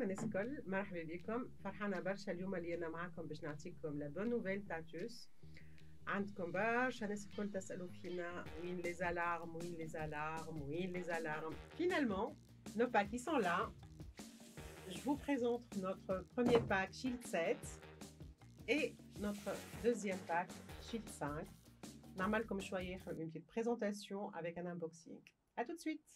عسلامة الناس الكل مرحبا بكم فرحانة برشا اليوم اللي أنا معاكم باش نعطيكم لا بون نوفيل تاع جوس عندكم برشا ناس الكل تسألوا فينا وين لي زالارم وين لي زالارم وين لي زالارم Finalement, nos packs ils sont là. Je vous présente notre premier pack Shield 7 et notre deuxième pack Shield 5. Normal comme choisir une petite présentation avec un unboxing. A tout de suite